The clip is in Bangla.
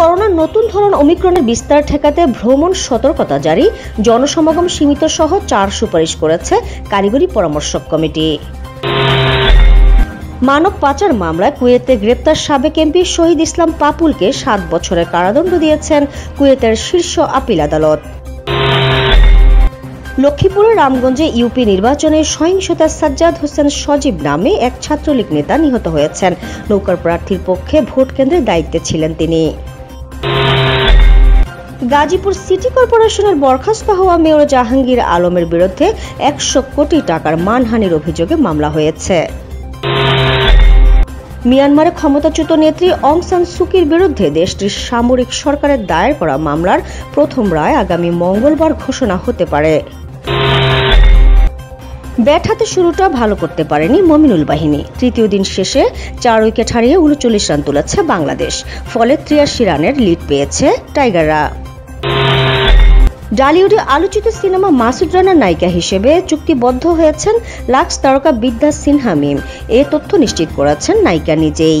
করোনার নতুন ধরন অমিক্রণের বিস্তার ঠেকাতে ভ্রমণ সতর্কতা জারি, জনসমাগম সীমিত সহ চার সুপারিশ করেছে কারিগরি পরামর্শক কমিটি। মানব পাচার মামলায় কুয়েতে গ্রেপ্তার সাবেক এমপি শহীদ ইসলাম পাপুলকে সাত বছরের কারাদণ্ড দিয়েছেন কুয়েতের শীর্ষ আপিল আদালত। লক্ষ্মীপুরের রামগঞ্জে ইউপি নির্বাচনে সহিংসতা সাজ্জাদ হোসেন সজীব নামে এক ছাত্রলীগ নেতা নিহত হয়েছেন। নৌকার প্রার্থীর পক্ষে ভোট কেন্দ্রের দায়িত্বে ছিলেন তিনি। গাজীপুর সিটি কর্পোরেশনের বরখাস্ত হওয়া মেয়র জাহাঙ্গীর আলমের বিরুদ্ধে একশো কোটি টাকার মানহানির অভিযোগে মামলা হয়েছে। মিয়ানমারে ক্ষমতাচ্যুত নেত্রী অং সান সুকির বিরুদ্ধে দেশটির সামরিক সরকারের দায়ের করা মামলার প্রথম রায় আগামী মঙ্গলবার ঘোষণা হতে পারে। ব্যাট হাতে শুরুটা ভালো করতে পারেনি মমিনুল বাহিনী। তৃতীয় দিন শেষে চার উইকেট হারিয়ে উনচল্লিশ রান তুলেছে বাংলাদেশ। ফলে ত্রিয়াশি রানের লিড পেয়েছে টাইগাররা। ডালিউডে আলোচিত সিনেমা মাসুদ রানার নায়িকা হিসেবে চুক্তিবদ্ধ হয়েছেন লাক্স তারকা বিদ্যা সিনহা মিম। এ তথ্য নিশ্চিত করেছেন নায়িকা নিজেই।